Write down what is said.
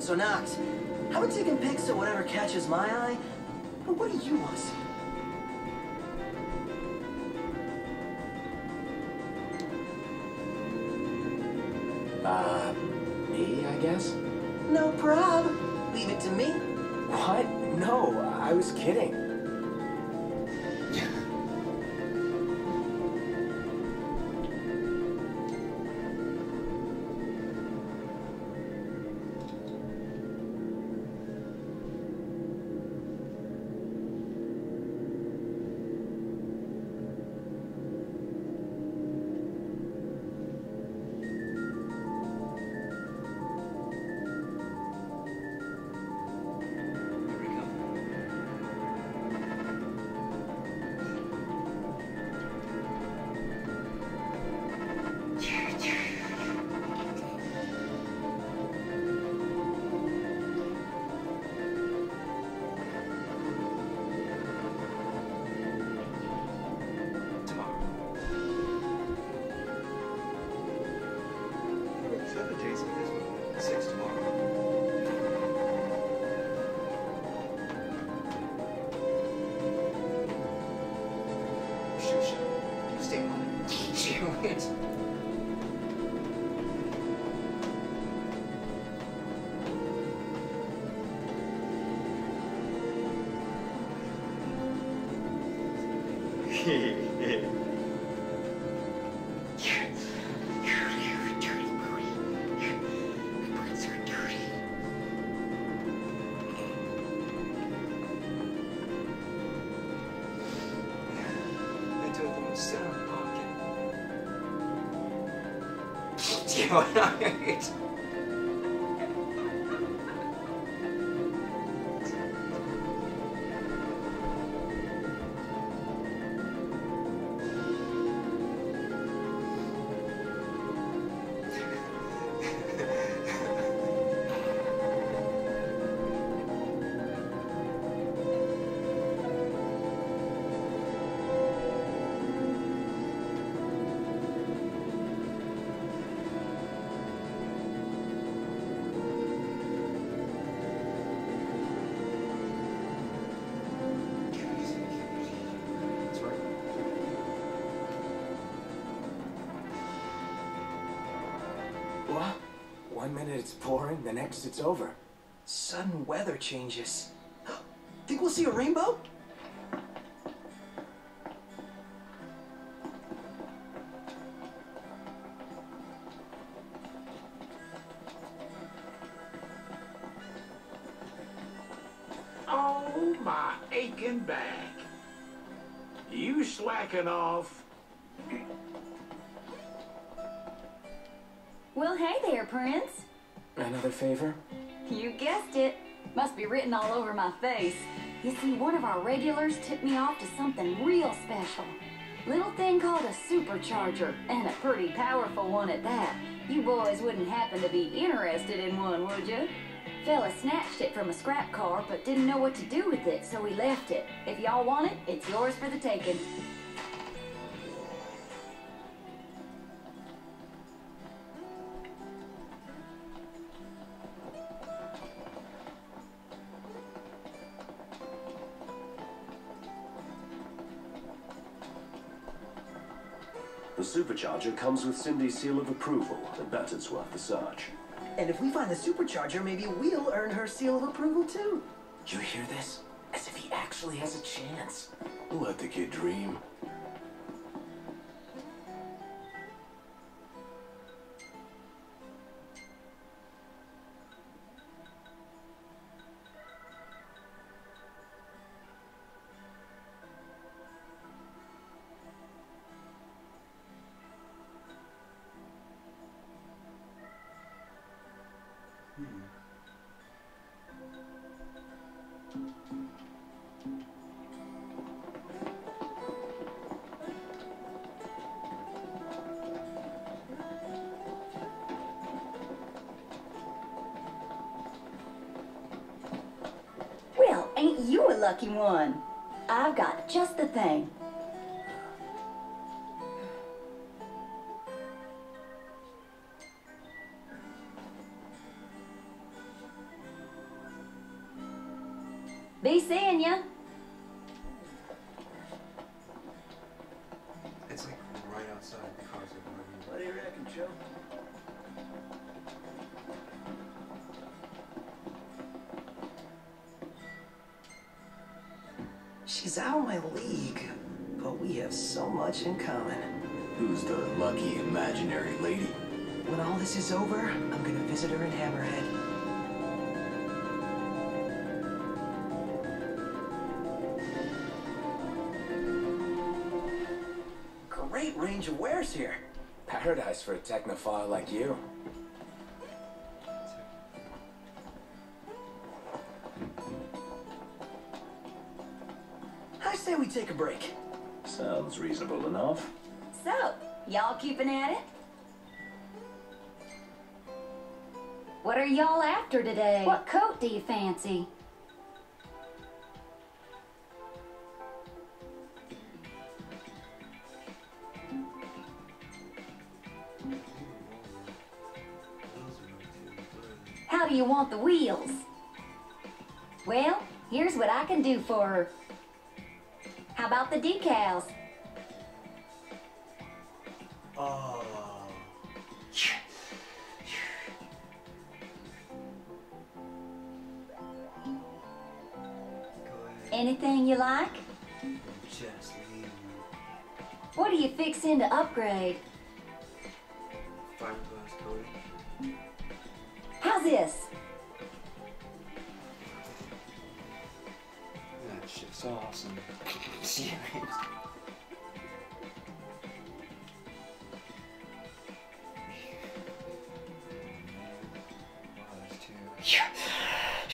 So, Noct, how about taking pics of whatever catches my eye? But what do you want to see? Uh, me, I guess? No prob. Leave it to me. What? No, I was kidding. Shoot. I pocket. That's What? One minute it's pouring, the next it's over. Sudden weather changes. Think we'll see a rainbow? Oh, my aching back. You slacking off? Well, hey there, Prince. Another favor? You guessed it. Must be written all over my face. You see, one of our regulars tipped me off to something real special. Little thing called a supercharger, and a pretty powerful one at that. You boys wouldn't happen to be interested in one, would you? Fella snatched it from a scrap car, but didn't know what to do with it, so he left it. If y'all want it, it's yours for the taking. The supercharger comes with Cindy's seal of approval. I bet it's worth the search. And if we find the supercharger, maybe we'll earn her seal of approval too. You hear this? As if he actually has a chance. Let the kid dream. lucky one. I've got just the thing. Be seeing ya. It's like right outside the concert. What do you reckon, Joe? She's out of my league, but we have so much in common. Who's the lucky imaginary lady? When all this is over, I'm gonna visit her in Hammerhead. Great range of wares here. Paradise for a technophile like you. Say we take a break. Sounds reasonable enough. So, y'all keeping at it? What are y'all after today? What coat do you fancy? How do you want the wheels? Well, here's what I can do for her. How about the decals? Oh. Anything you like? Just leave. What are you fixing to upgrade? Fiberglass coating. How's this? Shit's awesome. Serious.